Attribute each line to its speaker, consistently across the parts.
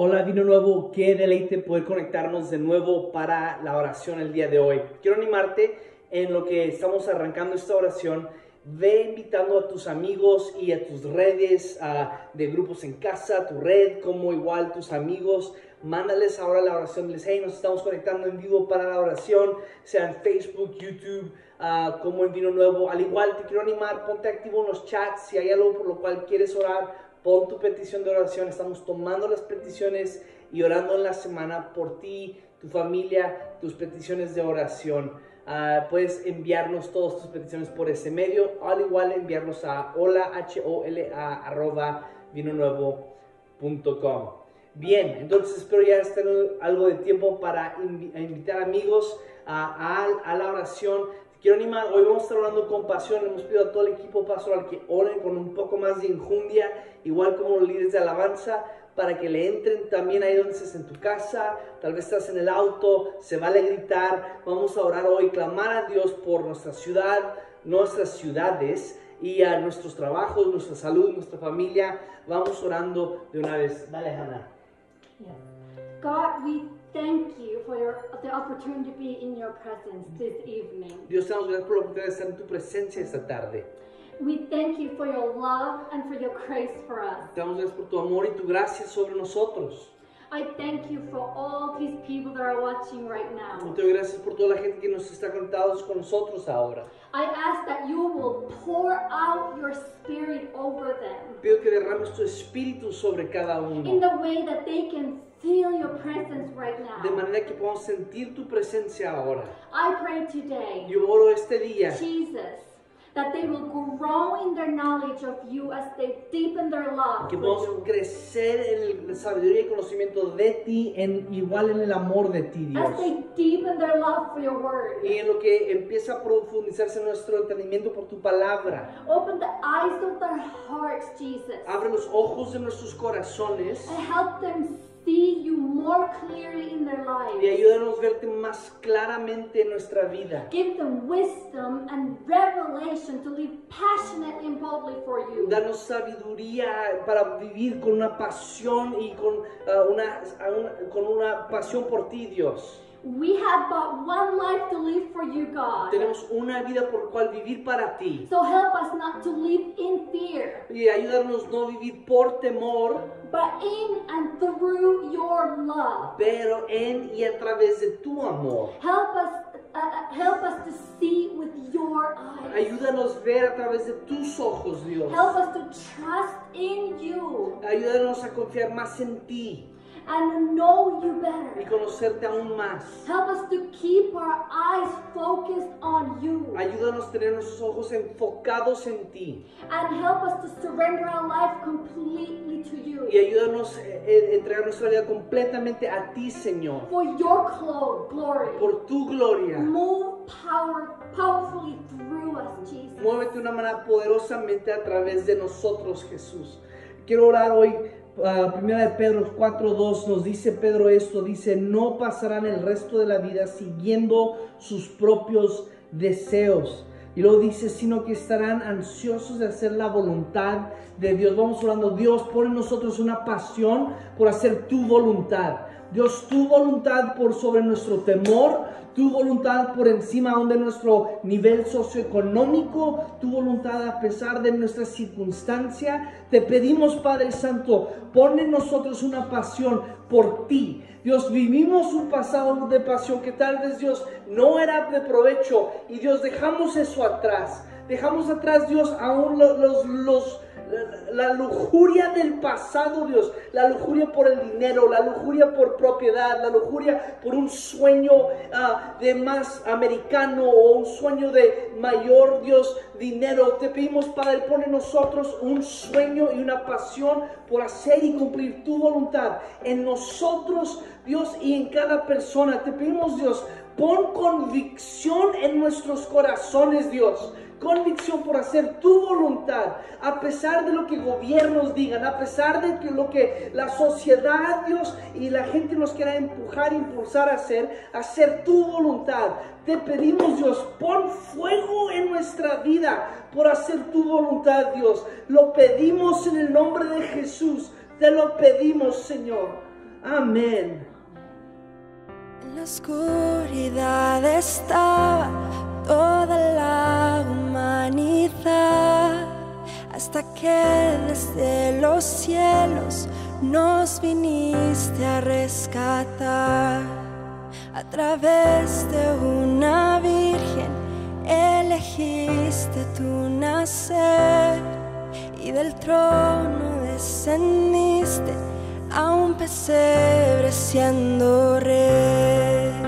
Speaker 1: Hola, Vino Nuevo, qué deleite poder conectarnos de nuevo para la oración el día de hoy. Quiero animarte en lo que estamos arrancando esta oración. Ve invitando a tus amigos y a tus redes de grupos en casa, tu red, como igual tus amigos. Mándales ahora la oración. Diles, hey, nos estamos conectando en vivo para la oración, sea en Facebook, YouTube, ah, como en Vino Nuevo. Al igual, te quiero animar, ponte activo en los chats si hay algo por lo cual quieres orar pon tu petición de oración. Estamos tomando las peticiones y orando en la semana por ti, tu familia, tus peticiones de oración. Ah, puedes enviarnos todas tus peticiones por ese medio, al igual enviarnos a hola, h o l a arroba vinonuevo.com. Bien, entonces espero ya tener algo de tiempo para invitar amigos a, a, la oración. Quiero animar, hoy vamos a estar orando con pasión. Hemos pedido a todo el equipo pastoral que oren con un poco más de injundia, igual como los líderes de alabanza, para que le entren también ahí donde estés en tu casa. Tal vez estás en el auto, se vale gritar. Vamos a orar hoy, clamar a Dios por nuestra ciudad, nuestras ciudades y a nuestros trabajos, nuestra salud, nuestra familia. Vamos orando de una vez. Dale, Hannah.
Speaker 2: God, we thank you for your, the opportunity to be in your presence this evening.
Speaker 1: Dios te gracias por la oportunidad de estar en tu presencia esta tarde.
Speaker 2: We thank you for your love and for your grace for us.
Speaker 1: Te damos gracias por tu amor y tu gracia sobre nosotros.
Speaker 2: I thank you for all these people that are watching right now.
Speaker 1: Te doy gracias por toda la gente que nos está conectados con nosotros ahora.
Speaker 2: I ask that you will pour out your spirit over them.
Speaker 1: Pido que derrames tu espíritu sobre cada uno.
Speaker 2: In the way that they can feel your presence right now.
Speaker 1: De manera que podamos sentir tu presencia ahora.
Speaker 2: I pray today.
Speaker 1: Yo oro este día.
Speaker 2: Jesus that they will grow in their knowledge of you as they deepen their love.
Speaker 1: Que podamos crecer en la sabiduría y conocimiento de ti, en igual en el amor de ti, Dios.
Speaker 2: As they deepen their love for your word.
Speaker 1: Y en lo que empieza a profundizarse nuestro entendimiento por tu palabra.
Speaker 2: Open the eyes of their hearts, Jesus.
Speaker 1: Abre los ojos de nuestros corazones.
Speaker 2: And help them see you more clearly in their lives.
Speaker 1: Y ayúdanos a verte más claramente en nuestra vida.
Speaker 2: Give them wisdom and revelation to live passionately and boldly for you.
Speaker 1: Danos sabiduría para vivir con una pasión y con, uh, una, uh, con una pasión por ti, Dios.
Speaker 2: We have but one life to live for you, God.
Speaker 1: Tenemos una vida por cual vivir para ti.
Speaker 2: So help us not to live in fear.
Speaker 1: Y ayúdanos no vivir por temor.
Speaker 2: But in and through your love.
Speaker 1: Pero en y a través de tu amor.
Speaker 2: Help us uh, uh help us to see with your eyes.
Speaker 1: Ayúdanos ver a través de tus ojos, Dios.
Speaker 2: Help us to trust in you.
Speaker 1: Ayúdanos a confiar más en ti
Speaker 2: and know you better.
Speaker 1: y conocerte aún más.
Speaker 2: Help us to keep our eyes focused on you.
Speaker 1: Ayúdanos a tener nuestros ojos enfocados en ti.
Speaker 2: And help us to surrender our life completely to you.
Speaker 1: Y ayúdanos a entregar nuestra vida completamente a ti, Señor.
Speaker 2: For your glory.
Speaker 1: Por tu gloria.
Speaker 2: Move power, powerfully through us, Jesus.
Speaker 1: Muévete de una manera poderosamente a través de nosotros, Jesús. Quiero orar hoy uh, primera de Pedro 4.2 nos dice Pedro esto, dice, no pasarán el resto de la vida siguiendo sus propios deseos. Y luego dice, sino que estarán ansiosos de hacer la voluntad de Dios. Vamos orando, Dios, pon en nosotros una pasión por hacer tu voluntad. Dios, tu voluntad por sobre nuestro temor, tu voluntad por encima de nuestro nivel socioeconómico, tu voluntad a pesar de nuestra circunstancia. Te pedimos, Padre Santo, pon en nosotros una pasión por ti. Dios, vivimos un pasado de pasión que tal vez Dios no era de provecho y Dios dejamos eso atrás. Dejamos atrás, Dios, aún los, los la, lujuria del pasado, Dios, la lujuria por el dinero, la lujuria por propiedad, la lujuria por un sueño ah, de más americano o un sueño de mayor, Dios, dinero. Te pedimos, Padre, pone en nosotros un sueño y una pasión por hacer y cumplir tu voluntad en nosotros, Dios, y en cada persona. Te pedimos, Dios, pon convicción en nuestros corazones, Dios convicción por hacer tu voluntad, a pesar de lo que gobiernos digan, a pesar de que lo que la sociedad, Dios, y la gente nos quiera empujar, impulsar a hacer, hacer tu voluntad. Te pedimos, Dios, pon fuego en nuestra vida por hacer tu voluntad, Dios. Lo pedimos en el nombre de Jesús. Te lo pedimos, Señor. Amén.
Speaker 3: La oscuridad estaba toda la humanidad, hasta que desde los cielos nos viniste a rescatar. A través de una virgen elegiste tu nacer y del trono descendiste a un pesebre siendo rey.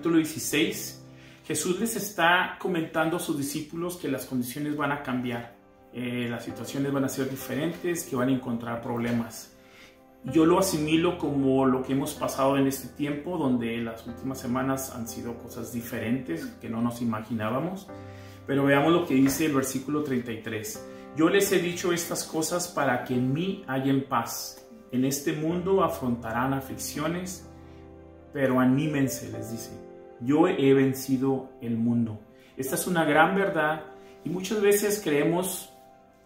Speaker 4: Capítulo 16. Jesús les está comentando a sus discípulos que las condiciones van a cambiar, eh, las situaciones van a ser diferentes, que van a encontrar problemas. Yo lo asimilo como lo que hemos pasado en este tiempo, donde las últimas semanas han sido cosas diferentes que no nos imaginábamos. Pero veamos lo que dice el versículo 33. Yo les he dicho estas cosas para que en mí hayan paz. En este mundo afrontarán aflicciones, pero anímense, les dice. Yo he vencido el mundo. Esta es una gran verdad y muchas veces creemos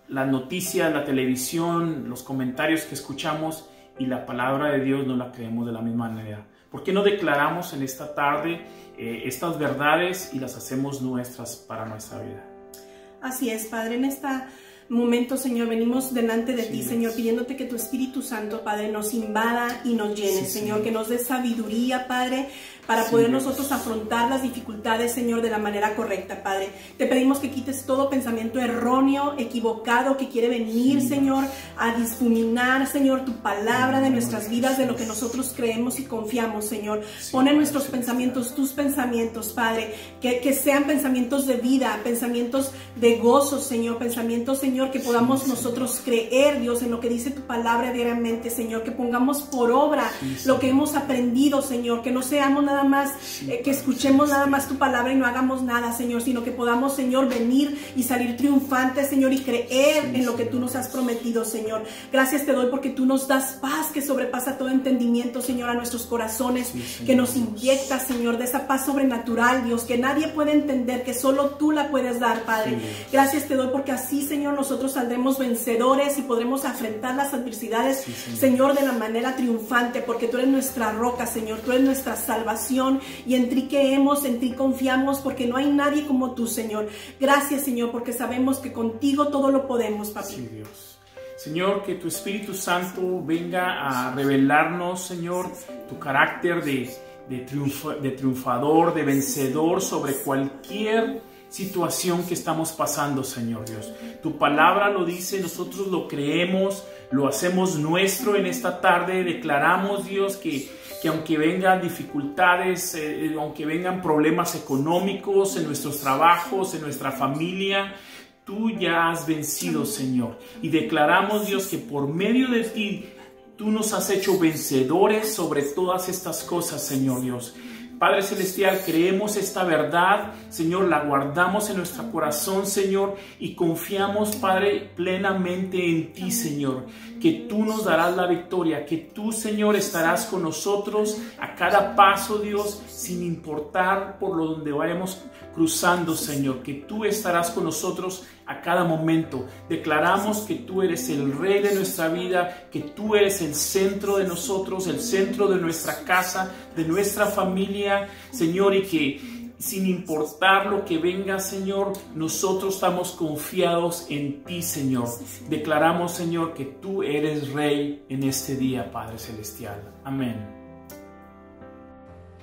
Speaker 4: las noticias, la televisión, los comentarios que escuchamos y la palabra de Dios no la creemos de la misma manera. ¿Por qué no declaramos en esta tarde eh, estas verdades y las hacemos nuestras para nuestra vida?
Speaker 5: Así es, Padre, en esta momento, Señor, venimos delante de
Speaker 4: Sí,
Speaker 5: ti. Señor, pidiéndote que tu Espíritu Santo, Padre, nos invada y nos llene,
Speaker 4: Sí,
Speaker 5: Señor,
Speaker 4: Señor.
Speaker 5: que nos dé sabiduría, Padre, para poder nosotros afrontar las dificultades, Señor, de la manera correcta, Padre. Te pedimos que quites todo pensamiento erróneo, equivocado, que quiere venir,
Speaker 4: Sí,
Speaker 5: Señor, a difuminar, Señor, tu palabra de nuestras vidas, de lo que nosotros creemos y confiamos, Señor.
Speaker 4: Sí,
Speaker 5: Pon en
Speaker 4: Padre
Speaker 5: nuestros pensamientos tus pensamientos, Padre, que, que sean pensamientos de vida, pensamientos de gozo, Señor, pensamientos, Señor, que podamos nosotros creer, Dios, en lo que dice tu palabra diariamente, Señor, que pongamos por obra lo que hemos aprendido, Señor, que no seamos nada más,
Speaker 4: Sí,
Speaker 5: eh, que escuchemos nada más tu palabra y no hagamos nada, Señor, sino que podamos, Señor, venir y salir triunfantes, Señor, y creer en lo que tú nos has prometido, Señor. Gracias te doy porque tú nos das paz que sobrepasa todo entendimiento, Señor, a nuestros corazones, que nos inyecta, Señor, de esa paz sobrenatural, Dios, que nadie puede entender, que solo tú la puedes dar, Padre. Gracias te doy porque así, Señor, nosotros saldremos vencedores y podremos enfrentar las adversidades.
Speaker 4: Señor,
Speaker 5: de la manera triunfante, porque tú eres nuestra roca, Señor, tú eres nuestra salvación y en ti creemos, en ti confiamos, porque no hay nadie como tú, Señor. Gracias, Señor, porque sabemos que contigo todo lo podemos, papi.
Speaker 4: Señor, que tu Espíritu Santo venga a revelarnos, Señor, tu carácter de, de, triunfa- de triunfador, de vencedor sobre cualquier situación que estamos pasando, Señor Dios. Tu palabra lo dice, nosotros lo creemos, lo hacemos nuestro en esta tarde, declaramos, Dios, que, que aunque vengan dificultades, eh, eh, aunque vengan problemas económicos en nuestros trabajos, en nuestra familia, Tú ya has vencido, Señor. Y declaramos, Dios, que por medio de ti, tú nos has hecho vencedores sobre todas estas cosas, Señor Dios. Padre Celestial, creemos esta verdad, Señor, la guardamos en nuestro corazón, Señor, y confiamos, Padre, plenamente en ti, Señor, que tú nos darás la victoria, que tú, Señor, estarás con nosotros a cada paso, Dios, sin importar por lo donde vayamos cruzando, Señor, que tú estarás con nosotros a cada momento. Declaramos que tú eres el rey de nuestra vida, que tú eres el centro de nosotros, el centro de nuestra casa, de nuestra familia, Señor, y que sin importar lo que venga, Señor, nosotros estamos confiados en ti, Señor. Declaramos, Señor, que tú eres rey en este día, Padre Celestial. Amén.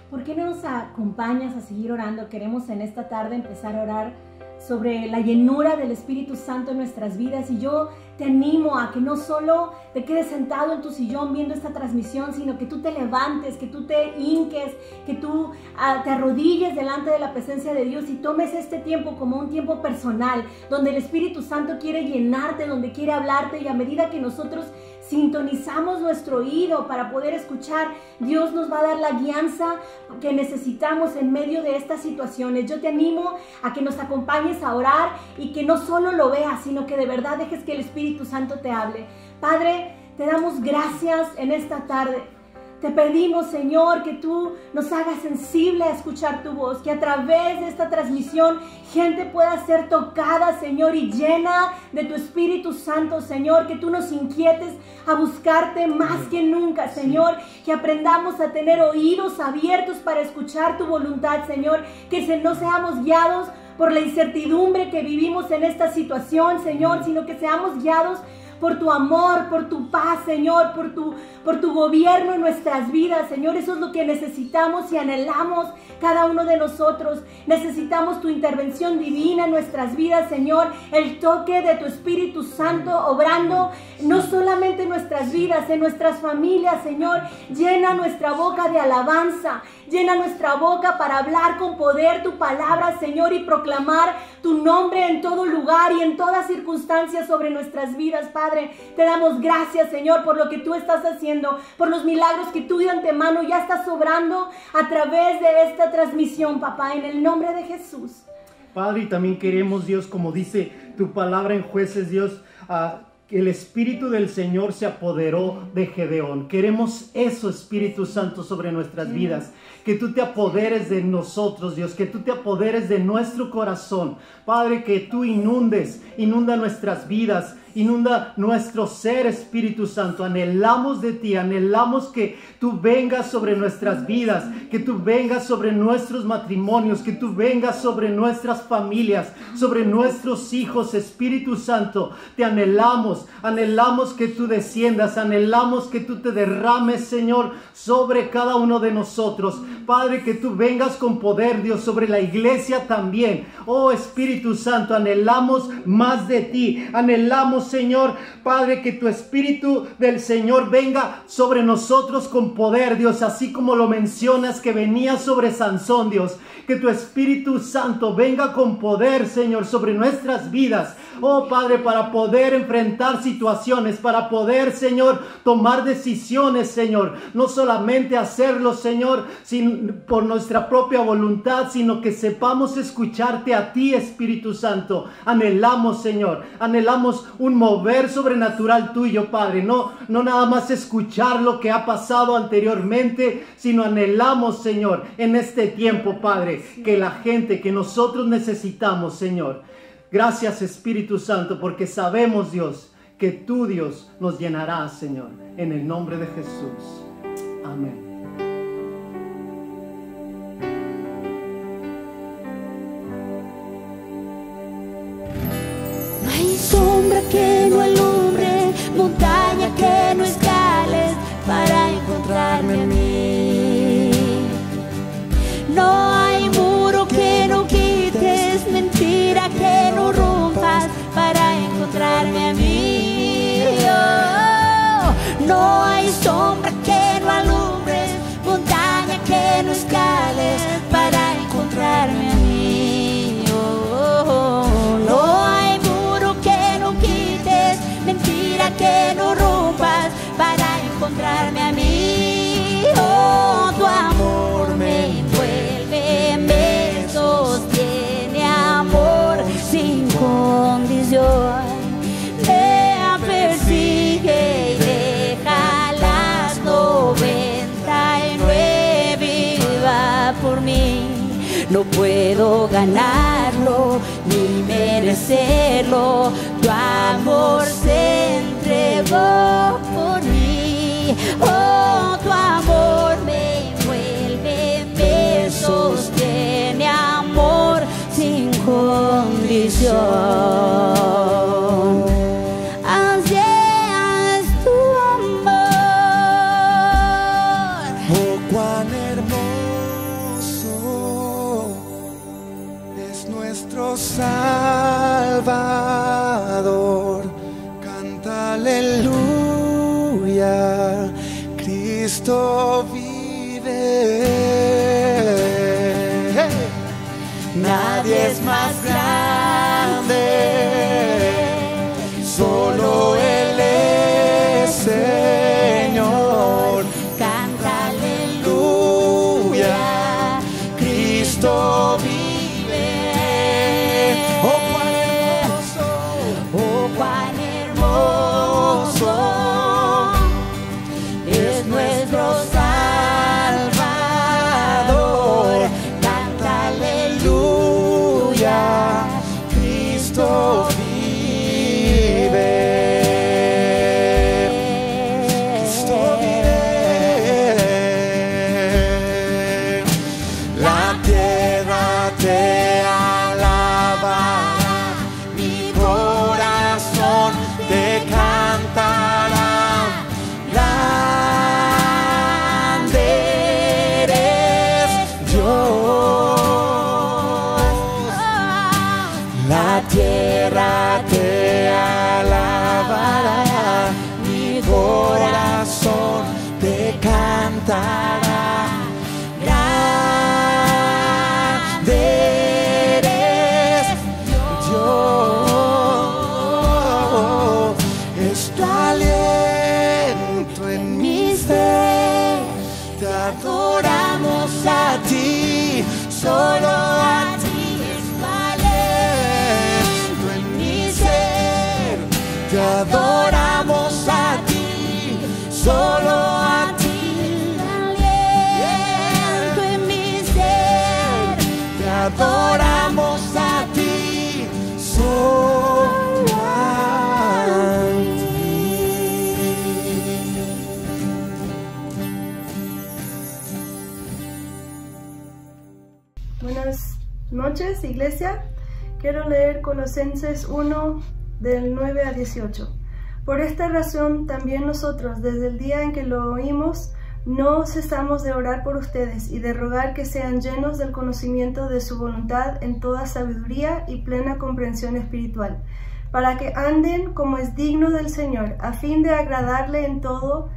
Speaker 6: ¿Por qué no nos acompañas a seguir orando? Queremos en esta tarde empezar a orar sobre la llenura del Espíritu Santo en nuestras vidas. Y yo te animo a que no solo te quedes sentado en tu sillón viendo esta transmisión, sino que tú te levantes, que tú te hinques, que tú ah, te arrodilles delante de la presencia de Dios y tomes este tiempo como un tiempo personal, donde el Espíritu Santo quiere llenarte, donde quiere hablarte. Y a medida que nosotros sintonizamos nuestro oído para poder escuchar, Dios nos va a dar la guianza que necesitamos en medio de estas situaciones. Yo te animo a que nos acompañes a orar y que no solo lo veas, sino que de verdad dejes que el Espíritu Santo te hable. Padre, te damos gracias en esta tarde. Te pedimos, Señor, que tú nos hagas sensible a escuchar tu voz, que a través de esta transmisión gente pueda ser tocada, Señor, y llena de tu Espíritu Santo, Señor, que tú nos inquietes a buscarte más que nunca, Señor, que aprendamos a tener oídos abiertos para escuchar tu voluntad, Señor, que se- no seamos guiados por la incertidumbre que vivimos en esta situación, Señor, sino que seamos guiados por tu amor, por tu paz, Señor, por tu, por tu gobierno en nuestras vidas, Señor. Eso es lo que necesitamos y anhelamos cada uno de nosotros. Necesitamos tu intervención divina en nuestras vidas, Señor. El toque de tu Espíritu Santo obrando no solamente en nuestras vidas, en nuestras familias, Señor. Llena nuestra boca de alabanza. Llena nuestra boca para hablar con poder tu palabra, Señor, y proclamar tu nombre en todo lugar y en toda circunstancia sobre nuestras vidas, Padre. Te damos gracias, Señor, por lo que tú estás haciendo, por los milagros que tú de antemano ya estás sobrando a través de esta transmisión, papá, en el nombre de Jesús.
Speaker 7: Padre, y también queremos, Dios, como dice tu palabra en jueces, Dios, el Espíritu del Señor se apoderó de Gedeón. Queremos eso, Espíritu Santo, sobre nuestras vidas. Que tú te apoderes de nosotros, Dios, que tú te apoderes de nuestro corazón. Padre, que tú inundes, inunda nuestras vidas, inunda nuestro ser, Espíritu Santo. Anhelamos de ti, anhelamos que tú vengas sobre nuestras vidas, que tú vengas sobre nuestros matrimonios, que tú vengas sobre nuestras familias, sobre nuestros hijos, Espíritu Santo. Te anhelamos, anhelamos que tú desciendas, anhelamos que tú te derrames, Señor, sobre cada uno de nosotros. Padre, que tú vengas con poder, Dios, sobre la iglesia también. Oh Espíritu Santo, anhelamos más de ti. Anhelamos, Señor, Padre, que tu Espíritu del Señor venga sobre nosotros con poder, Dios, así como lo mencionas que venía sobre Sansón, Dios. Que tu Espíritu Santo venga con poder, Señor, sobre nuestras vidas. Oh Padre, para poder enfrentar situaciones, para poder, Señor, tomar decisiones, Señor. No solamente hacerlo, Señor, sin, por nuestra propia voluntad, sino que sepamos escucharte a ti, Espíritu Santo. Anhelamos, Señor, anhelamos un mover sobrenatural tuyo, Padre. No, no nada más escuchar lo que ha pasado anteriormente, sino anhelamos, Señor, en este tiempo, Padre, que la gente que nosotros necesitamos, Señor. Gracias, Espíritu Santo, porque sabemos, Dios, que tú, Dios, nos llenarás, Señor, en el nombre de Jesús. Amén.
Speaker 8: No hay sombra que no alumbre, montaña que no escales para encontrarme a mí. No hay sombra que no alumbre, montaña que no escales para encontrarme a mí. Oh, no hay muro que no quites, mentira que no rompas para encontrarme a mí. No puedo ganarlo ni merecerlo. Tu amor se entregó por mí. Oh, tu amor me envuelve, me sostiene, amor sin condición.
Speaker 9: Salvador. Canta aleluya, Cristo vive. Nadie es más tierra te alabará, mi corazón te cantará.
Speaker 10: Noches, iglesia. Quiero leer Colosenses 1 del 9 a 18. Por esta razón también nosotros, desde el día en que lo oímos, no cesamos de orar por ustedes y de rogar que sean llenos del conocimiento de su voluntad en toda sabiduría y plena comprensión espiritual, para que anden como es digno del Señor, a fin de agradarle en todo,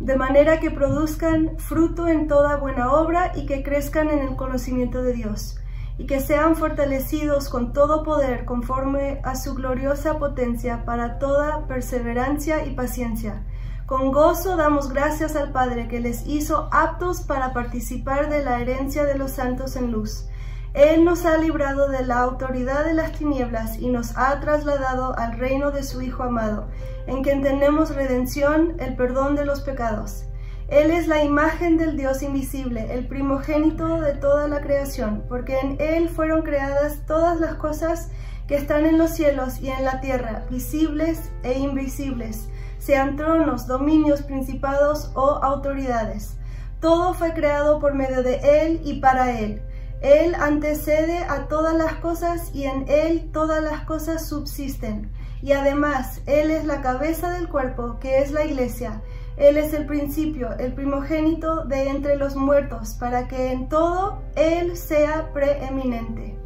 Speaker 10: de manera que produzcan fruto en toda buena obra y que crezcan en el conocimiento de Dios, y que sean fortalecidos con todo poder conforme a su gloriosa potencia para toda perseverancia y paciencia. Con gozo damos gracias al Padre que les hizo aptos para participar de la herencia de los santos en luz. Él nos ha librado de la autoridad de las tinieblas y nos ha trasladado al reino de su Hijo amado, en quien tenemos redención, el perdón de los pecados. Él es la imagen del Dios invisible, el primogénito de toda la creación, porque en Él fueron creadas todas las cosas que están en los cielos y en la tierra, visibles e invisibles, sean tronos, dominios, principados o autoridades. Todo fue creado por medio de Él y para Él. Él antecede a todas las cosas y en Él todas las cosas subsisten. Y además, Él es la cabeza del cuerpo, que es la iglesia. Él es el principio, el primogénito de entre los muertos, para que en todo Él sea preeminente.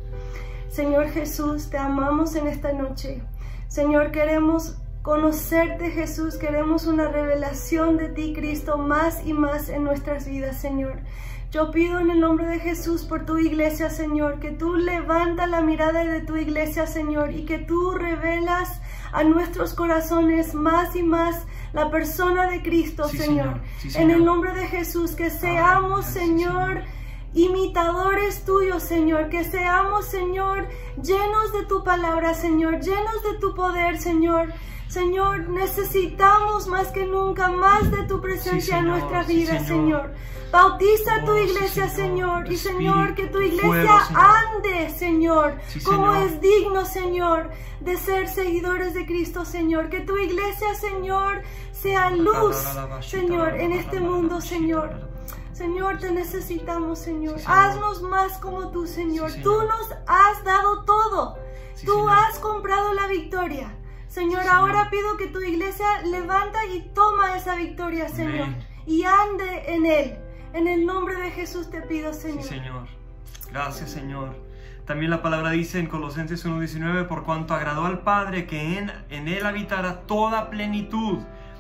Speaker 10: Señor Jesús, te amamos en esta noche. Señor, queremos conocerte Jesús, queremos una revelación de ti Cristo más y más en nuestras vidas, Señor. Yo pido en el nombre de Jesús por tu iglesia, Señor, que tú levanta la mirada de tu iglesia, Señor, y que tú revelas a nuestros corazones más y más la persona de Cristo,
Speaker 11: Sí,
Speaker 10: Señor.
Speaker 11: Señor. Sí,
Speaker 10: En el nombre de Jesús, que seamos, Señor, imitadores tuyos, Señor, que seamos, Señor, llenos de tu palabra, Señor, llenos de tu poder, Señor. Señor, necesitamos más que nunca más de tu presencia en
Speaker 11: Señor,
Speaker 10: nuestra
Speaker 11: sí,
Speaker 10: vida,
Speaker 11: Señor.
Speaker 10: Señor. Bautiza
Speaker 11: Oh,
Speaker 10: tu
Speaker 11: sí,
Speaker 10: iglesia,
Speaker 11: Señor.
Speaker 10: Señor, y Señor, que tu iglesia
Speaker 11: fuego,
Speaker 10: ande, Señor, como
Speaker 11: Señor.
Speaker 10: es digno, Señor, de ser seguidores de Cristo, Señor. Que tu iglesia, Señor, sea luz, Señor, en este mundo, Señor. Señor, te necesitamos, Señor.
Speaker 11: Sí, Señor.
Speaker 10: Haznos más como tú, Señor.
Speaker 11: Sí,
Speaker 10: Tú nos has dado todo.
Speaker 11: Sí,
Speaker 10: tú
Speaker 11: Señor.
Speaker 10: has comprado la victoria. Señor, ahora pido que tu iglesia levanta y toma esa victoria, Señor.
Speaker 11: Amén.
Speaker 10: Y ande en él. En el nombre de Jesús te pido, Señor.
Speaker 11: Sí, Señor. Gracias, Señor. También la palabra dice en Colosenses 1.19, por cuanto agradó al Padre que en, en Él habitara toda plenitud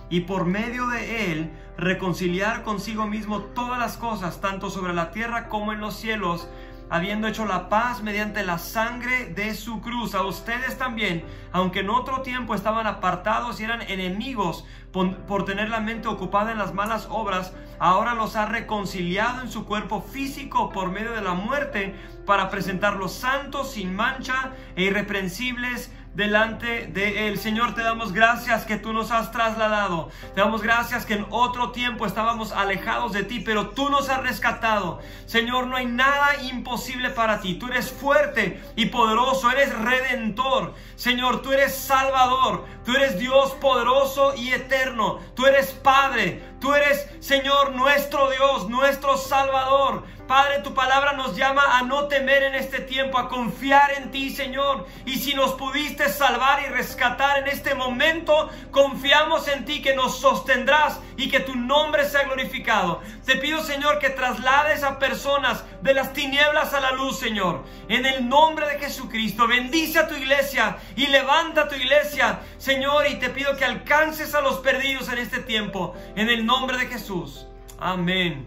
Speaker 11: y por medio de Él reconciliar consigo mismo todas las cosas, tanto sobre la tierra como en los cielos, habiendo hecho la paz mediante la sangre de su cruz. A ustedes también, aunque en otro tiempo estaban apartados y eran enemigos por, por tener la mente ocupada en las malas obras, ahora los ha reconciliado en su cuerpo físico por medio de la muerte para presentarlos santos, sin mancha e irreprensibles delante de Él. Señor, te damos gracias que tú nos has trasladado. Te damos gracias que en otro tiempo estábamos alejados de ti, pero tú nos has rescatado. Señor, no hay nada imposible para ti. Tú eres fuerte y poderoso, eres redentor. Señor, tú eres salvador. Tú eres Dios poderoso y eterno. Tú eres Padre. Tú eres, Señor, nuestro Dios, nuestro Salvador. Padre, tu palabra nos llama a no temer en este tiempo, a confiar en ti, Señor. Y si nos pudiste salvar y rescatar en este momento, confiamos en ti que nos sostendrás y que tu nombre sea glorificado. Te pido, Señor, que traslades a personas de las tinieblas a la luz, Señor. En el nombre de Jesucristo, bendice a tu iglesia y levanta a tu iglesia, Señor. Y te pido que alcances a los perdidos en este tiempo. En el nombre de Jesús. Amén.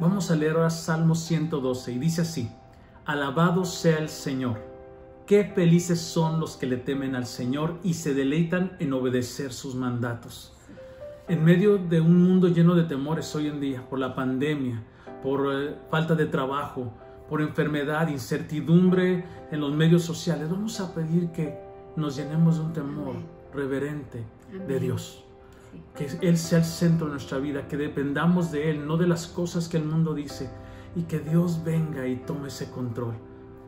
Speaker 12: Vamos a leer ahora Salmo 112 y dice así, Alabado sea el Señor, qué felices son los que le temen al Señor y se deleitan en obedecer sus mandatos. En medio de un mundo lleno de temores hoy en día, por la pandemia, por eh, falta de trabajo, por enfermedad, incertidumbre en los medios sociales, vamos a pedir que nos llenemos de un temor reverente de Dios que Él sea el centro de nuestra vida, que dependamos de Él, no de las cosas que el mundo dice, y que Dios venga y tome ese control.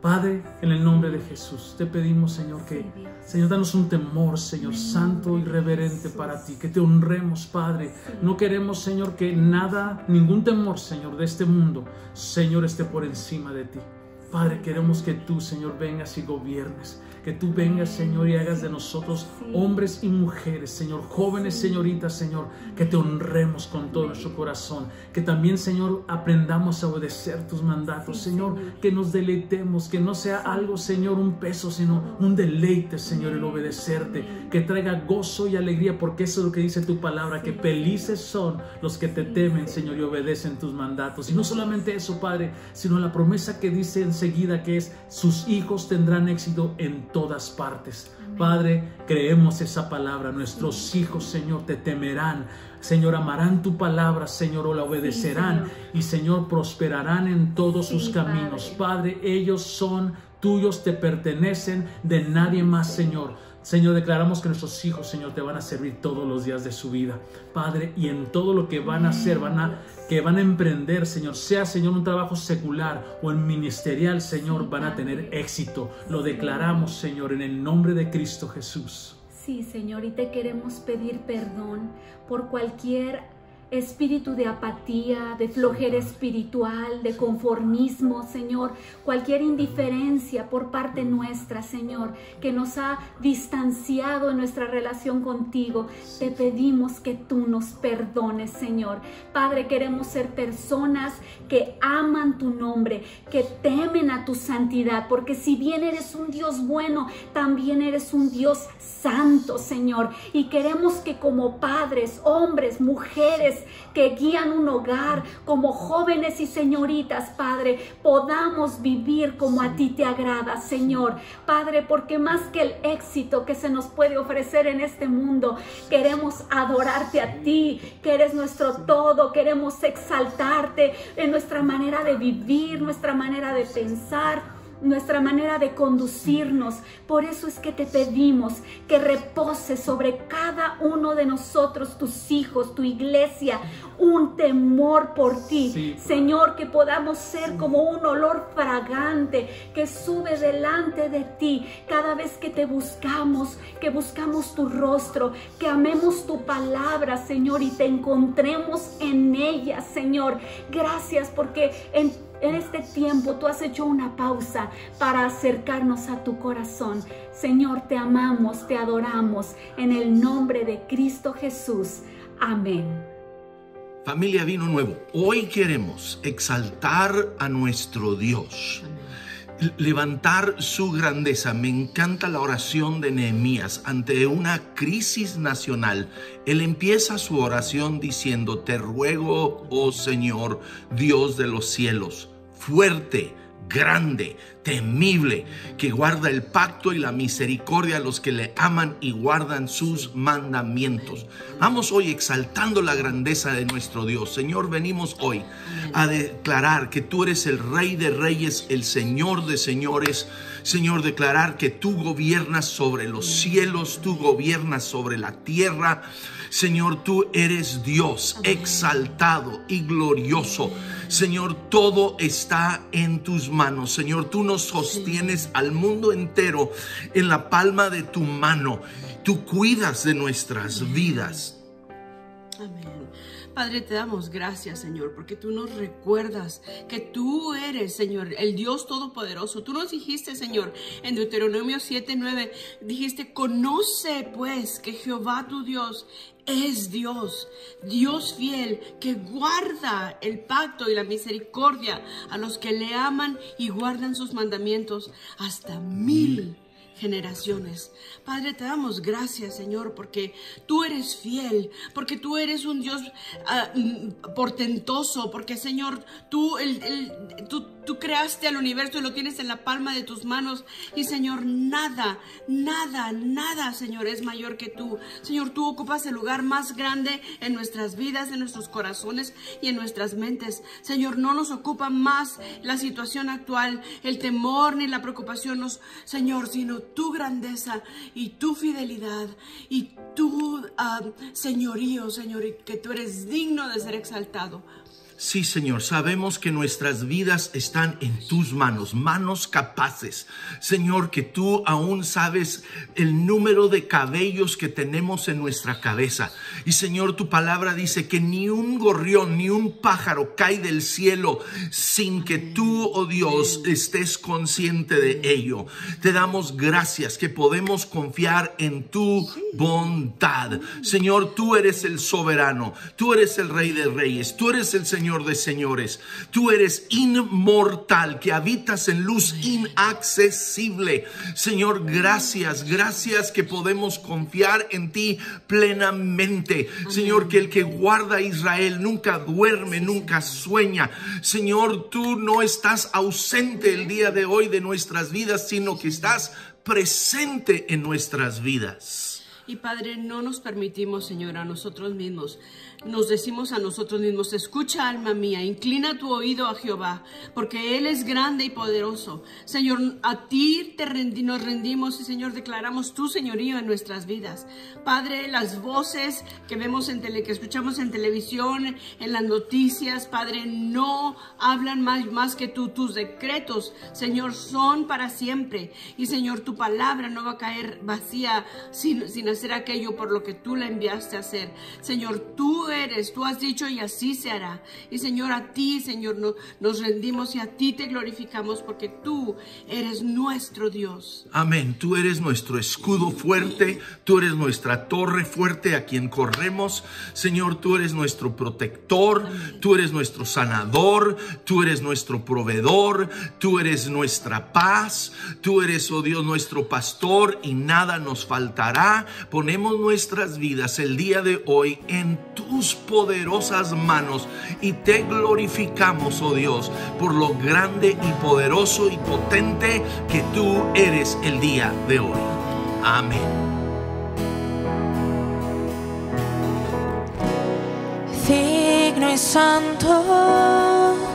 Speaker 12: Padre, en el nombre de Jesús, te pedimos, Señor, que, Señor, danos un temor, Señor, santo y reverente para ti, que te honremos, Padre. No queremos, Señor, que nada, ningún temor, Señor, de este mundo, Señor, esté por encima de ti. Padre, queremos que tú, Señor, vengas y gobiernes. Que tú vengas, Señor, y hagas de nosotros hombres y mujeres, Señor, jóvenes, señoritas, Señor, que te honremos con todo nuestro corazón. Que también, Señor, aprendamos a obedecer tus mandatos, Señor, que nos deleitemos, que no sea algo, Señor, un peso, sino un deleite, Señor, el obedecerte. Que traiga gozo y alegría, porque eso es lo que dice tu palabra, que felices son los que te temen, Señor, y obedecen tus mandatos. Y no solamente eso, Padre, sino la promesa que dice enseguida que es, sus hijos tendrán éxito en todas partes. Padre, creemos esa palabra. Nuestros hijos, Señor, te temerán. Señor, amarán tu palabra, Señor, o la obedecerán. y, Señor, prosperarán en todos sus caminos. Padre, ellos son tuyos, te pertenecen de nadie más, Señor. Señor, declaramos que nuestros hijos, Señor, te van a servir todos los días de su vida. Padre, y en todo lo que van a hacer, van a, que van a emprender, Señor, sea, Señor, un trabajo secular o en ministerial, Señor, van a tener éxito. Lo declaramos, Señor, en el nombre de Cristo Jesús.
Speaker 13: Sí, Señor, y te queremos pedir perdón por cualquier espíritu de apatía, de flojera espiritual, de conformismo, Señor, cualquier indiferencia por parte nuestra, Señor, que nos ha distanciado en nuestra relación contigo, te pedimos que tú nos perdones, Señor. Padre, queremos ser personas que aman tu nombre, que temen a tu santidad, porque si bien eres un Dios bueno, también eres un Dios santo, Señor, y queremos que como padres, hombres, mujeres, que guían un hogar, como jóvenes y señoritas, Padre, podamos vivir como a ti te agrada, Señor. Padre, porque más que el éxito que se nos puede ofrecer en este mundo, queremos adorarte a ti, que eres nuestro todo, queremos exaltarte en nuestra manera de vivir, nuestra manera de pensar nuestra manera de conducirnos. Por eso es que te pedimos que repose sobre cada uno de nosotros, tus hijos, tu iglesia, un temor por ti. Señor, que podamos ser como un olor fragante que sube delante de ti cada vez que te buscamos, que buscamos tu rostro, que amemos tu palabra, Señor, y te encontremos en ella, Señor. Gracias porque en en este tiempo tú has hecho una pausa para acercarnos a tu corazón. Señor, te amamos, te adoramos en el nombre de Cristo Jesús. Amén.
Speaker 14: Familia Vino Nuevo, hoy queremos exaltar a nuestro Dios. Levantar su grandeza. Me encanta la oración de Nehemías ante una crisis nacional. Él empieza su oración diciendo, te ruego, oh Señor, Dios de los cielos, fuerte, grande, temible, que guarda el pacto y la misericordia a los que le aman y guardan sus mandamientos. Vamos hoy exaltando la grandeza de nuestro Dios. Señor, venimos hoy a declarar que tú eres el Rey de Reyes, el Señor de Señores. Señor, declarar que tú gobiernas sobre los cielos, tú gobiernas sobre la tierra. Señor, tú eres Dios exaltado y glorioso. Señor, todo está en tus manos. Señor, tú nos sostienes al mundo entero en la palma de tu mano. Tú cuidas de nuestras vidas.
Speaker 15: Amén. Padre, te damos gracias, Señor, porque tú nos recuerdas que tú eres, Señor, el Dios Todopoderoso. Tú nos dijiste, Señor, en Deuteronomio 7, 9, dijiste, conoce pues que Jehová tu Dios es Dios, Dios fiel, que guarda el pacto y la misericordia a los que le aman y guardan sus mandamientos hasta mil generaciones. Padre, te damos gracias, Señor, porque tú eres fiel, porque tú eres un Dios ah, mm, portentoso, porque, Señor, tú, el, tú, tú creaste al universo y lo tienes en la palma de tus manos. Y, Señor, nada, nada, nada, Señor, es mayor que tú. Señor, tú ocupas el lugar más grande en nuestras vidas, en nuestros corazones y en nuestras mentes. Señor, no nos ocupa más la situación actual, el temor ni la preocupación, Señor, sino tu grandeza y tu fidelidad y tu ah, señorío, Señor, y que tú eres digno de ser exaltado.
Speaker 14: Sí, Señor, sabemos que nuestras vidas están en tus manos, manos capaces. Señor, que tú aún sabes el número de cabellos que tenemos en nuestra cabeza. Y Señor, tu palabra dice que ni un gorrión, ni un pájaro cae del cielo sin que tú, oh Dios, estés consciente de ello. Te damos gracias que podemos confiar en tu bondad. Señor, tú eres el soberano, tú eres el rey de reyes, tú eres el Señor de señores, tú eres inmortal, que habitas en luz inaccesible. Señor, gracias, gracias que podemos confiar en ti plenamente. Señor, que el que guarda a Israel nunca duerme, nunca sueña. Señor, tú no estás ausente el día de hoy de nuestras vidas, sino que estás presente en nuestras vidas.
Speaker 15: Y Padre, no nos permitimos, Señor, a nosotros mismos. Nos decimos a nosotros mismos, escucha alma mía, inclina tu oído a Jehová, porque Él es grande y poderoso. Señor, a ti te nos rendimos y Señor, declaramos tu señorío en nuestras vidas. Padre, las voces que vemos en tele, que escuchamos en televisión, en las noticias, Padre, no hablan más, más que tú. Tus decretos, Señor, son para siempre. Y Señor, tu palabra no va a caer vacía sin, sin hacer aquello por lo que tú la enviaste a hacer. Señor, tú eres, tú has dicho y así se hará. Y Señor, a ti, Señor, no- nos rendimos y a ti te glorificamos porque tú eres nuestro Dios.
Speaker 14: Amén. Tú eres nuestro escudo fuerte, tú eres nuestra torre fuerte a quien corremos. Señor, tú eres nuestro protector, tú eres nuestro sanador, tú eres nuestro proveedor, tú eres nuestra paz, tú eres, oh Dios, nuestro pastor y nada nos faltará. Ponemos nuestras vidas el día de hoy en tus poderosas manos y te glorificamos, oh Dios, por lo grande y poderoso y potente que tú eres el día de hoy. Amén.
Speaker 3: Digno y santo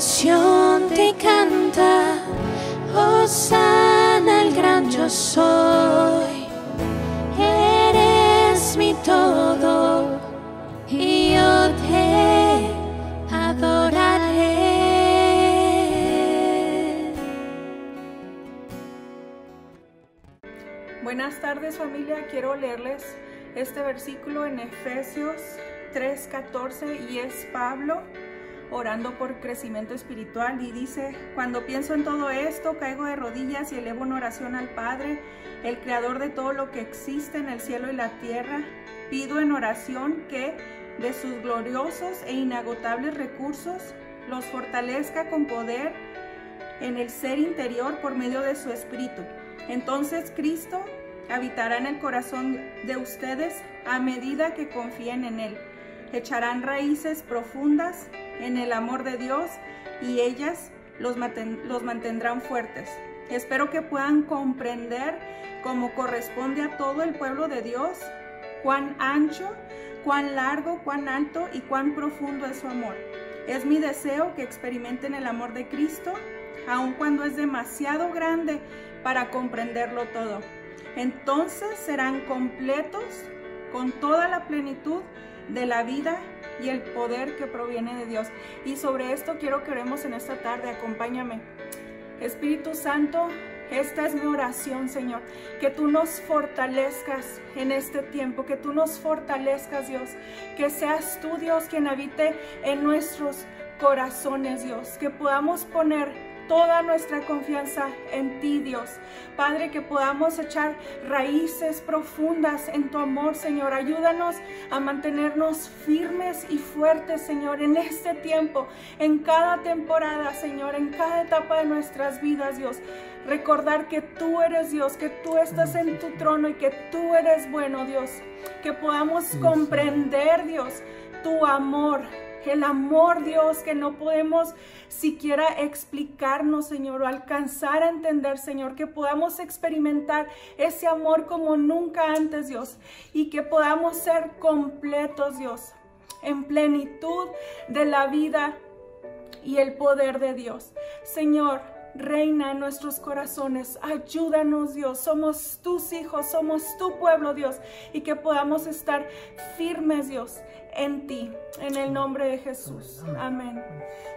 Speaker 3: creación te canta, Hosanna el gran yo soy. Eres mi todo y yo te adoraré.
Speaker 16: Buenas tardes familia, quiero leerles este versículo en Efesios 3:14 y es Pablo orando por crecimiento espiritual y dice, cuando pienso en todo esto, caigo de rodillas y elevo una oración al Padre, el creador de todo lo que existe en el cielo y la tierra. Pido en oración que de sus gloriosos e inagotables recursos los fortalezca con poder en el ser interior por medio de su espíritu. Entonces Cristo habitará en el corazón de ustedes a medida que confíen en Él. Echarán raíces profundas en el amor de Dios y ellas los, los mantendrán fuertes. Espero que puedan comprender como corresponde a todo el pueblo de Dios cuán ancho, cuán largo, cuán alto y cuán profundo es su amor. Es mi deseo que experimenten el amor de Cristo, aun cuando es demasiado grande para comprenderlo todo. Entonces serán completos con toda la plenitud de la vida y el poder que proviene de Dios. Y sobre esto quiero que oremos en esta tarde. Acompáñame. Espíritu Santo, esta es mi oración, Señor. Que tú nos fortalezcas en este tiempo, que tú nos fortalezcas, Dios. Que seas tú, Dios, quien habite en nuestros corazones, Dios. Que podamos poner toda nuestra confianza en ti, Dios. Padre, que podamos echar raíces profundas en tu amor, Señor. Ayúdanos a mantenernos firmes y fuertes, Señor, en este tiempo, en cada temporada, Señor, en cada etapa de nuestras vidas, Dios. Recordar que tú eres Dios, que tú estás en tu trono y que tú eres bueno, Dios. Que podamos comprender, Dios, tu amor, el amor, Dios, que no podemos siquiera explicarnos, Señor, o alcanzar a entender, Señor, que podamos experimentar ese amor como nunca antes, Dios, y que podamos ser completos, Dios, en plenitud de la vida y el poder de Dios. Señor, reina en nuestros corazones. Ayúdanos, Dios. Somos tus hijos, somos tu pueblo, Dios. Y que podamos estar firmes, Dios, en ti. En el nombre de Jesús. Amén.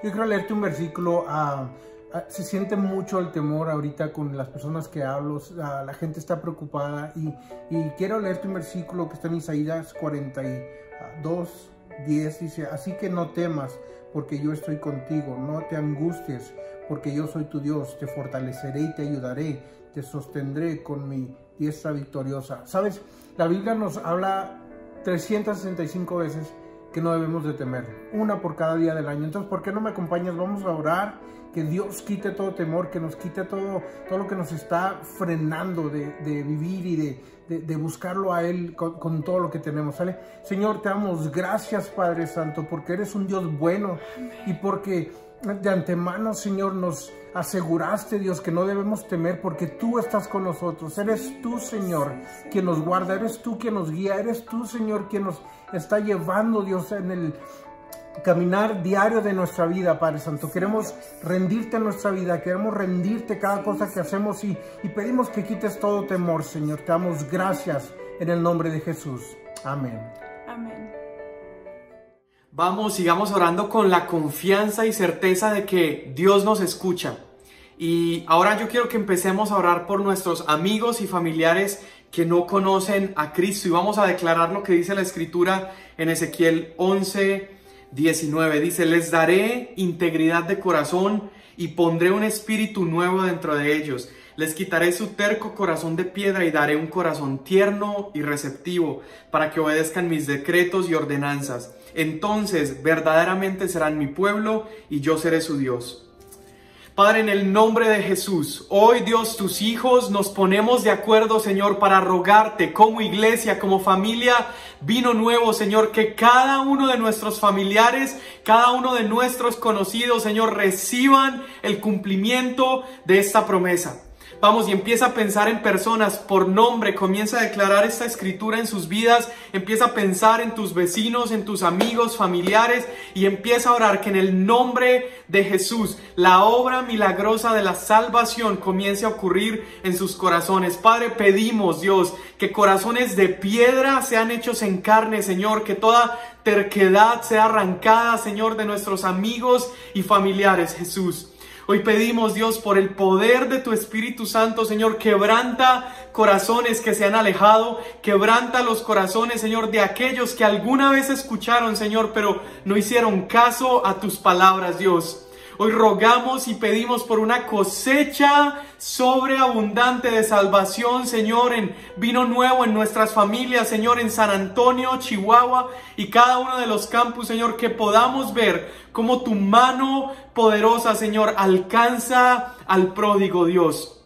Speaker 17: Yo quiero leerte un versículo. ah, ah, se siente mucho el temor ahorita con las personas que hablo. ah, la gente está preocupada. Y, y quiero leerte un versículo que está en Isaías 42, 10. Dice: Así que no temas, porque yo estoy contigo. No te angusties, porque yo soy tu Dios. Te fortaleceré y te ayudaré. Te sostendré con mi diestra victoriosa. ¿Sabes? La Biblia nos habla 365 veces que no debemos de temer, una por cada día del año. Entonces, ¿por qué no me acompañas? Vamos a orar, que Dios quite todo temor, que nos quite todo, todo lo que nos está frenando de, de vivir y de, de- buscarlo a Él con, con todo lo que tenemos, ¿sale? Señor, te damos gracias, Padre Santo, porque eres un Dios bueno y porque de antemano, Señor, nos aseguraste, Dios, que no debemos temer porque tú estás con nosotros. Eres tú, Señor, quien nos guarda. Eres tú quien nos guía. Eres tú, Señor, quien nos está llevando, Dios, en el caminar diario de nuestra vida, Padre Santo. Queremos rendirte en nuestra vida. Queremos rendirte cada cosa que hacemos y, y pedimos que quites todo temor, Señor. Te damos gracias en el nombre de Jesús. Amén.
Speaker 16: Amén.
Speaker 18: Vamos, sigamos orando con la confianza y certeza de que Dios nos escucha. Y ahora yo quiero que empecemos a orar por nuestros amigos y familiares que no conocen a Cristo. Y vamos a declarar lo que dice la Escritura en Ezequiel 11, 19. Dice, les daré integridad de corazón y pondré un espíritu nuevo dentro de ellos. Les quitaré su terco corazón de piedra y daré un corazón tierno y receptivo para que obedezcan mis decretos y ordenanzas. Entonces verdaderamente serán mi pueblo y yo seré su Dios. Padre, en el nombre de Jesús, hoy Dios, tus hijos, nos ponemos de acuerdo, Señor, para rogarte como iglesia, como familia, vino nuevo, Señor, que cada uno de nuestros familiares, cada uno de nuestros conocidos, Señor, reciban el cumplimiento de esta promesa. Vamos y empieza a pensar en personas por nombre, comienza a declarar esta escritura en sus vidas, empieza a pensar en tus vecinos, en tus amigos, familiares y empieza a orar que en el nombre de Jesús la obra milagrosa de la salvación comience a ocurrir en sus corazones. Padre, pedimos Dios que corazones de piedra sean hechos en carne, Señor, que toda terquedad sea arrancada, Señor, de nuestros amigos y familiares, Jesús. Hoy pedimos, Dios, por el poder de tu Espíritu Santo, Señor, quebranta corazones que se han alejado, quebranta los corazones, Señor, de aquellos que alguna vez escucharon, Señor, pero no hicieron caso a tus palabras, Dios. Hoy rogamos y pedimos por una cosecha sobreabundante de salvación, Señor, en vino nuevo en nuestras familias, Señor, en San Antonio, Chihuahua y cada uno de los campus, Señor, que podamos ver cómo tu mano poderosa, Señor, alcanza al pródigo Dios.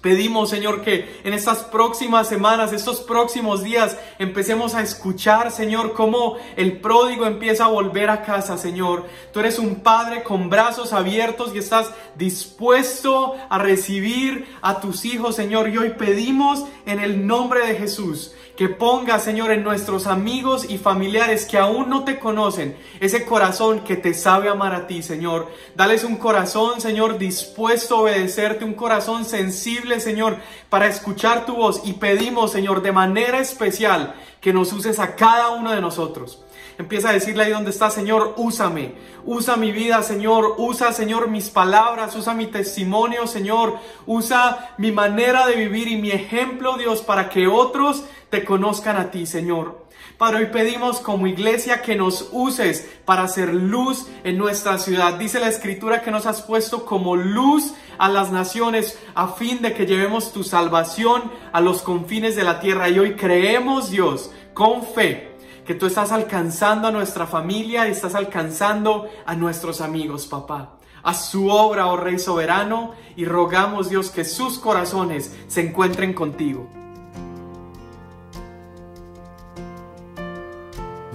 Speaker 18: Pedimos, Señor, que en estas próximas semanas, estos próximos días, empecemos a escuchar, Señor, cómo el pródigo empieza a volver a casa, Señor. Tú eres un Padre con brazos abiertos y estás dispuesto a recibir a tus hijos, Señor. Y hoy pedimos en el nombre de Jesús que ponga, Señor, en nuestros amigos y familiares que aún no te conocen, ese corazón que te sabe amar a ti, Señor. Dales un corazón, Señor, dispuesto a obedecerte, un corazón sensible, Señor, para escuchar tu voz. Y pedimos, Señor, de manera especial que nos uses a cada uno de nosotros. Empieza a decirle ahí donde está, Señor, úsame. Usa mi vida, Señor. Usa, Señor, mis palabras. Usa mi testimonio, Señor. Usa mi manera de vivir y mi ejemplo, Dios, para que otros te conozcan a ti, Señor. Padre, hoy pedimos como iglesia que nos uses para hacer luz en nuestra ciudad. Dice la escritura que nos has puesto como luz a las naciones a fin de que llevemos tu salvación a los confines de la tierra. Y hoy creemos, Dios, con fe, que tú estás alcanzando a nuestra familia y estás alcanzando a nuestros amigos, papá. A su obra, oh Rey soberano, y rogamos, Dios, que sus corazones se encuentren contigo.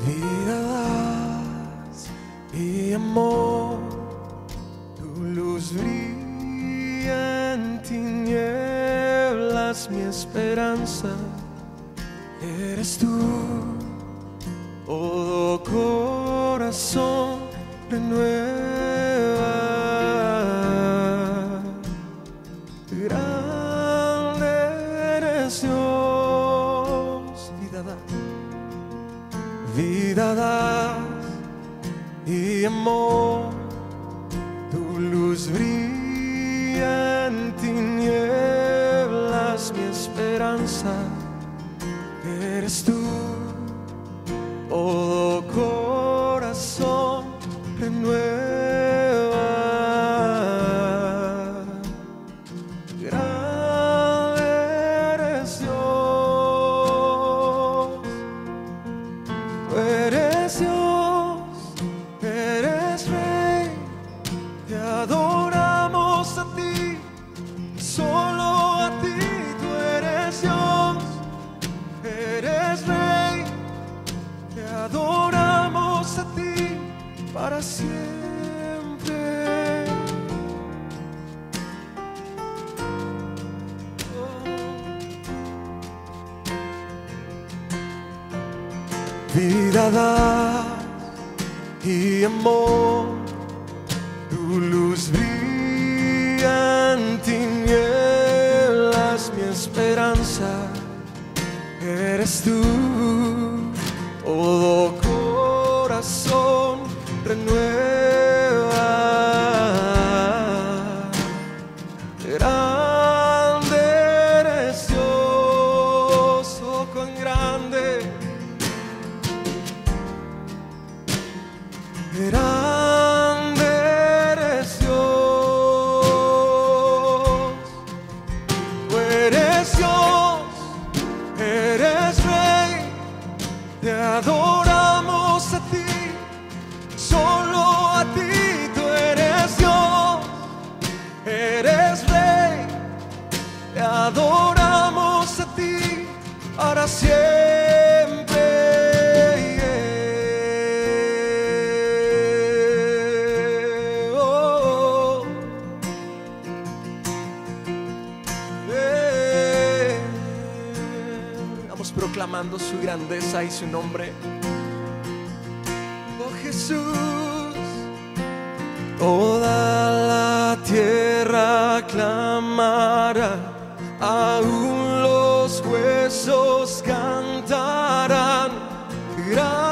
Speaker 9: Vida das y amor, tu luz brilla en tinieblas, mi esperanza eres tú. Oh corazón renueva. Vida da y amor. Tu luz brilla en tinieblas, mi esperanza eres tú. Oh corazón renueva. Vida da y amor,
Speaker 19: 광활한 그런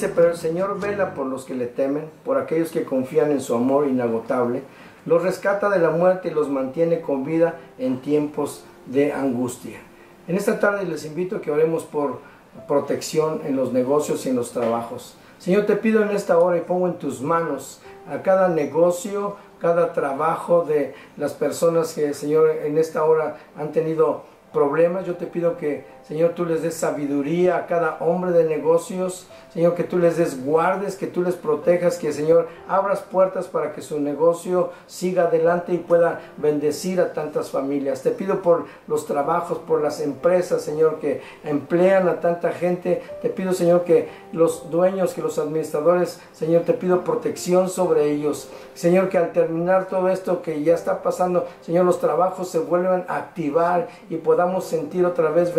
Speaker 19: dice, pero el Señor vela por los que le temen, por aquellos que confían en su amor inagotable, los rescata de la muerte y los mantiene con vida en tiempos de angustia. En esta tarde les invito a que oremos por protección en los negocios y en los trabajos. Señor, te pido en esta hora y pongo en tus manos a cada negocio, cada trabajo de las personas que, Señor, en esta hora han tenido problemas. Yo te pido que, Señor, tú les des sabiduría a cada hombre de negocios. Señor, que tú les des guardes, que tú les protejas, que, Señor, abras puertas para que su negocio siga adelante y pueda bendecir a tantas familias. Te pido por los trabajos, por las empresas, Señor, que emplean a tanta gente. Te pido, Señor, que los dueños, que los administradores, Señor, te pido protección sobre ellos. Señor, que al terminar todo esto que ya está pasando, Señor, los trabajos se vuelvan a activar y podamos sentir otra vez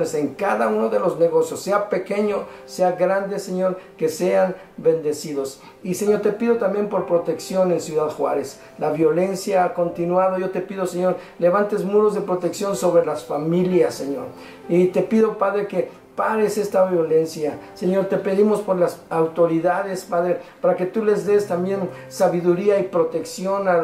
Speaker 19: en cada uno de los negocios, sea pequeño, sea grande, Señor, que sean bendecidos. Y Señor, te pido también por protección en Ciudad Juárez. La violencia ha continuado. Yo te pido, Señor, levantes muros de protección sobre las familias, Señor. Y te pido, Padre, que pares esta violencia. Señor, te pedimos por las autoridades, Padre, para que tú les des también sabiduría y protección a,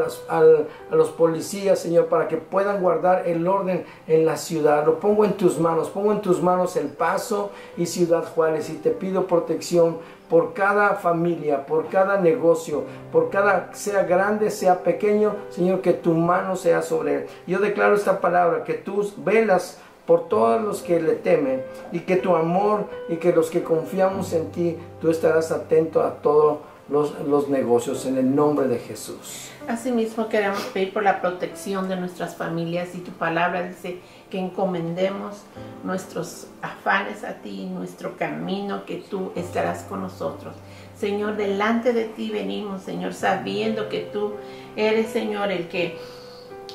Speaker 19: los policías, Señor, para que puedan guardar el orden en la ciudad. Lo pongo en tus manos, pongo en tus manos El Paso y Ciudad Juárez y te pido protección por cada familia, por cada negocio, por cada, sea grande, sea pequeño, Señor, que tu mano sea sobre él. Yo declaro esta palabra, que tú velas por todos los que le temen y que tu amor y que los que confiamos en ti, tú estarás atento a todos los, negocios en el nombre de Jesús.
Speaker 20: Asimismo queremos pedir por la protección de nuestras familias y tu palabra dice que encomendemos nuestros afanes a ti, nuestro camino, que tú estarás con nosotros. Señor, delante de ti venimos, Señor, sabiendo que tú eres, Señor, el que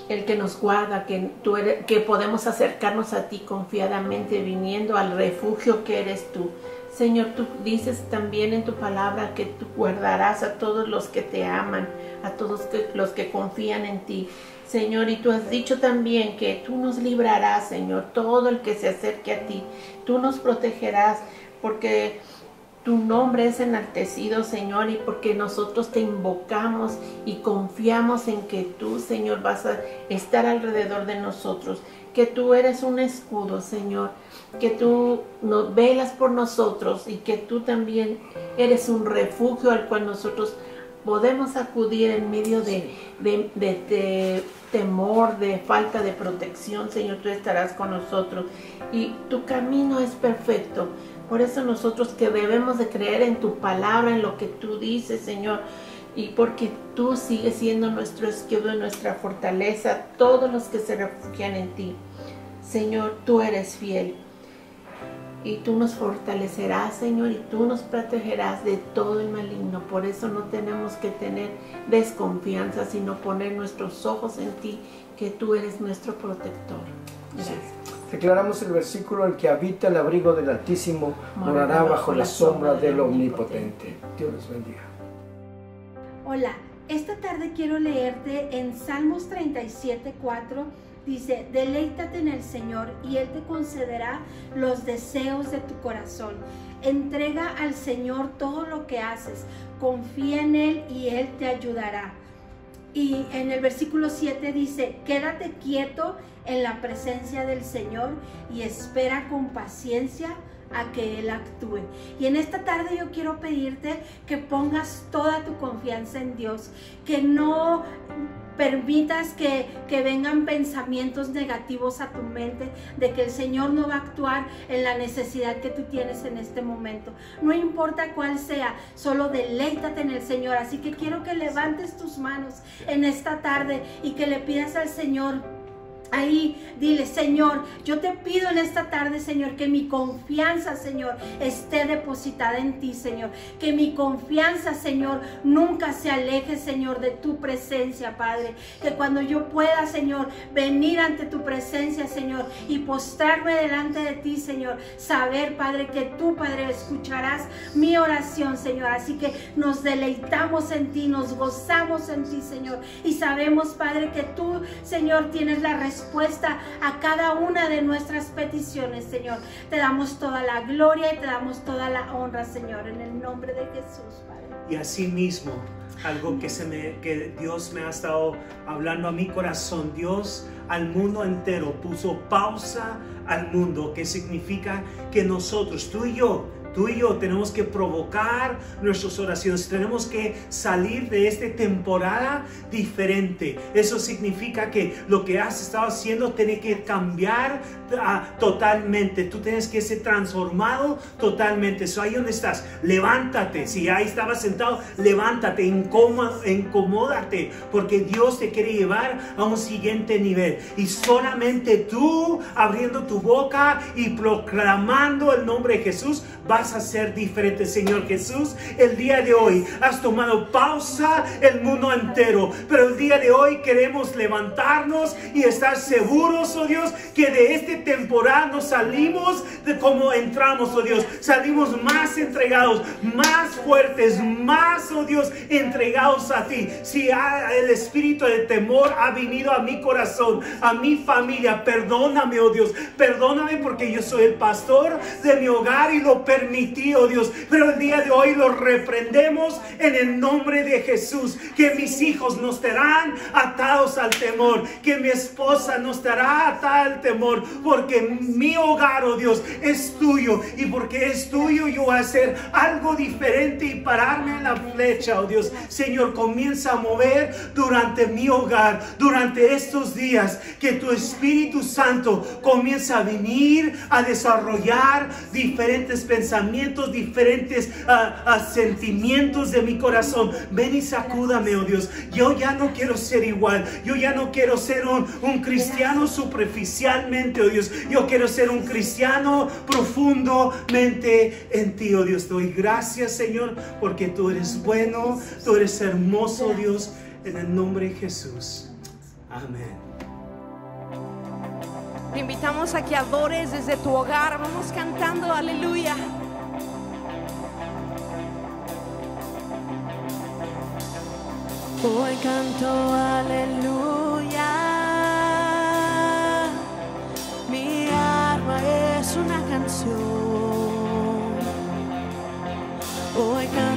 Speaker 20: el que nos guarda, que, tú que podemos acercarnos a ti confiadamente, viniendo al refugio que eres tú. Señor, tú dices también en tu palabra que tú guardarás a todos los que te aman, a todos los que confían en ti. Señor, y tú has dicho también que tú nos librarás, Señor, todo el que se acerque a ti. Tú nos protegerás porque tu nombre es enaltecido, Señor, y porque nosotros te invocamos y confiamos en que tú, Señor, vas a estar alrededor de nosotros, que tú eres un escudo, Señor, que tú nos velas por nosotros y que tú también eres un refugio al cual nosotros podemos acudir en medio de, de- de- de temor, de falta de protección, Señor, tú estarás con nosotros y tu camino es perfecto. Por eso nosotros que debemos de creer en tu palabra, en lo que tú dices, Señor, y porque tú sigues siendo nuestro escudo y nuestra fortaleza, todos los que se refugian en ti. Señor, tú eres fiel. Y tú nos fortalecerás, Señor, y tú nos protegerás de todo el maligno. Por eso no tenemos que tener desconfianza, sino poner nuestros ojos en ti, que tú eres nuestro protector. Gracias.
Speaker 19: Declaramos el versículo, el que habita el abrigo del Altísimo morará bajo la sombra del Omnipotente. Dios les bendiga.
Speaker 21: Hola, esta tarde quiero leerte en Salmos 37, 4. Dice, deleítate en el Señor y Él te concederá los deseos de tu corazón. Entrega al Señor todo lo que haces. Confía en Él y Él te ayudará. Y en el versículo 7 dice, quédate quieto en la presencia del Señor y espera con paciencia a que Él actúe. Y en esta tarde yo quiero pedirte que pongas toda tu confianza en Dios, que no permitas que, que vengan pensamientos negativos a tu mente de que el Señor no va a actuar en la necesidad que tú tienes en este momento. No importa cuál sea, solo deleítate en el Señor. Así que quiero que levantes tus manos en esta tarde y que le pidas al Señor Ahí dile, Señor, yo te pido en esta tarde, Señor, que mi confianza, Señor, esté depositada en ti, Señor. Que mi confianza, Señor, nunca se aleje, Señor, de tu presencia, Padre. Que cuando yo pueda, Señor, venir ante tu presencia, Señor, y postrarme delante de ti, Señor, saber, Padre, que tú, Padre, escucharás mi oración, Señor. Así que nos deleitamos en ti, nos gozamos en ti, Señor. Y sabemos, Padre, que tú, Señor, tienes la respuesta a cada una de nuestras peticiones, Señor. Te damos toda la gloria y te damos toda la honra, Señor, en el nombre de Jesús, Padre.
Speaker 22: Y así mismo, algo que, se me, que Dios me ha estado hablando a mi corazón, Dios al mundo entero puso pausa al mundo, que significa que nosotros, tú y yo, Tú y yo tenemos que provocar nuestras oraciones, tenemos que salir de esta temporada diferente. Eso significa que lo que has estado haciendo tiene que cambiar ah, totalmente. Tú tienes que ser transformado totalmente. So, ahí donde estás, levántate. Si ahí estabas sentado, levántate, incomódate, porque Dios te quiere llevar a un siguiente nivel. Y solamente tú abriendo tu boca y proclamando el nombre de Jesús, vas a ser diferente, Señor Jesús. El día de hoy has tomado pausa el mundo entero, pero el día de hoy queremos levantarnos y estar seguros, oh Dios, que de este temporada nos salimos de como entramos, oh Dios. Salimos más entregados, más fuertes, más, oh Dios, entregados a ti. Si el espíritu de temor ha venido a mi corazón, a mi familia, perdóname, oh Dios, perdóname porque yo soy el pastor de mi hogar y lo permití, oh Dios. Pero el día de hoy lo reprendemos en el nombre de Jesús. Que mis hijos no estarán atados al temor, que mi esposa no estará atada al temor, porque mi hogar, oh Dios, es tuyo. Y porque es tuyo, yo voy a hacer algo diferente y pararme en la flecha, oh Dios. Señor, comienza a mover durante mi hogar, durante estos días, que tu Espíritu Santo comienza a venir a desarrollar diferentes pensamientos, diferentes ah, ah, sentimientos de mi corazón. Ven y sacúdame, oh Dios. Yo ya no quiero ser igual. Yo ya no quiero ser un, un cristiano superficialmente, oh Dios. Yo quiero ser un cristiano profundamente en ti, oh Dios. Doy gracias, Señor, porque tú eres bueno, tú eres hermoso, oh Dios, en el nombre de Jesús. Amén.
Speaker 23: Te invitamos a que adores desde tu hogar. Vamos cantando, aleluya.
Speaker 3: Hoy canto aleluya. Mi arma es una canción. Hoy canto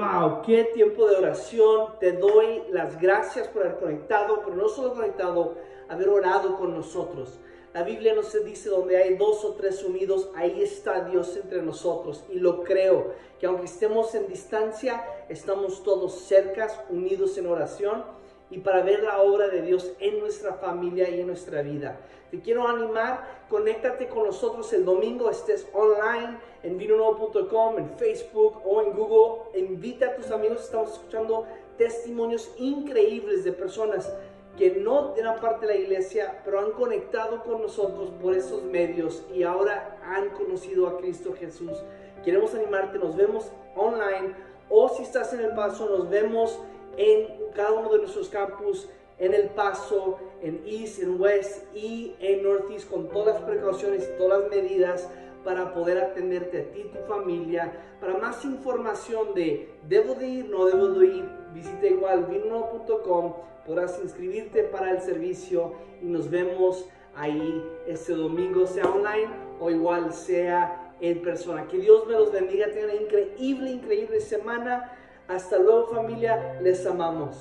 Speaker 1: wow, qué tiempo de oración. Te doy las gracias por haber conectado, pero no solo conectado, haber orado con nosotros. La Biblia nos dice donde hay dos o tres unidos, ahí está Dios entre nosotros. Y lo creo, que aunque estemos en distancia, estamos todos cercas, unidos en oración y para ver la obra de Dios en nuestra familia y en nuestra vida. Te quiero animar, conéctate con nosotros el domingo, estés online en vinonuevo.com, en Facebook o en Google. Invita a tus amigos, estamos escuchando testimonios increíbles de personas que no eran parte de la iglesia, pero han conectado con nosotros por esos medios y ahora han conocido a Cristo Jesús. Queremos animarte, nos vemos online o si estás en El Paso, nos vemos en cada uno de nuestros campus, en El Paso, en East, en West y en Northeast, con todas las precauciones y todas las medidas para poder atenderte a ti y tu familia. Para más información de debo de ir, no debo de ir, visita igual vino.com, podrás inscribirte para el servicio y nos vemos ahí este domingo, sea online o igual sea en persona. Que Dios me los bendiga, tengan una increíble, increíble semana. Hasta luego familia, les amamos.